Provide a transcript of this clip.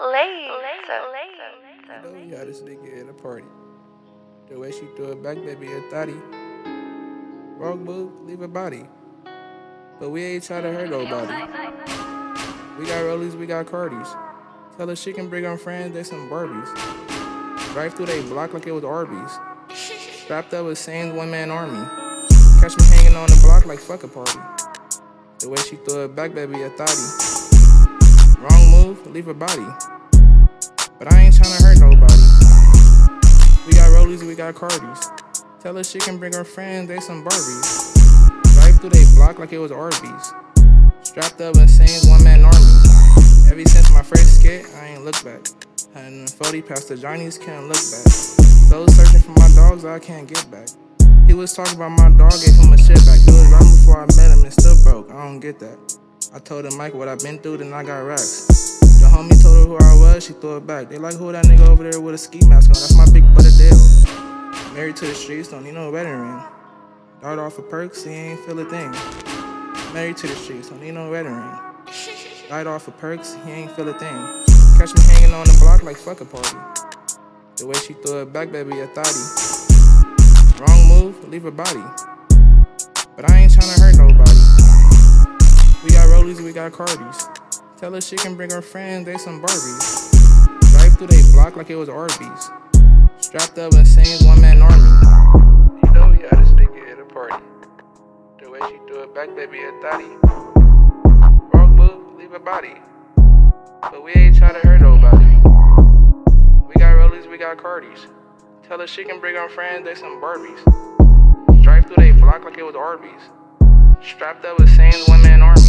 Late. You know we had this nigga at a party. The way she threw it back, baby, a thotty. Wrong move, leave a body. But we ain't try to hurt nobody. We got rollies, we got cardies. Tell her she can bring her friends, they some Barbies. Drive through they block like it was Arby's. Strapped up with Sane's one man army. Catch me hanging on the block like fuck a party. The way she threw it back, baby, a thotty. Wrong move, leave her body. But I ain't tryna hurt nobody. We got rollies, we got cardies. Tell her she can bring her friends, they some Barbies. Drive through they block like it was Arby's. Strapped up with Sane's one man army. Ever since my first skit, I ain't look back. And 40 past the Johnny's can't look back. Those searching for my dogs, I can't get back. He was talking about my dog, gave him a shit back. He was right before I met him and still broke. I don't get that. I told him Mike what I've been through, then I got racks. Homie told her who I was, she threw it back. They like who that nigga over there with a ski mask on. That's my big brother Dale. Married to the streets, don't need no wedding ring. Dart off of perks, he ain't feel a thing. Married to the streets, don't need no wedding ring. Died off of perks, he ain't feel a thing. Catch me hanging on the block like fuck a party. The way she threw it back, baby, a thotty. Wrong move, leave her body. But I ain't tryna hurt nobody. We got rollies, we got cardies. Tell her she can bring her friends, they some Barbies. Drive through they block like it was Arby's. Strapped up and Sane's one man army. You know we had this nigga at a party. The way she threw it back, baby, a thotty. Wrong move, leave her body. But we ain't try to hurt nobody. We got rollies, we got cardies. Tell her she can bring her friends, they some Barbies. Drive through they block like it was Arby's. Strapped up with Sane's one man army.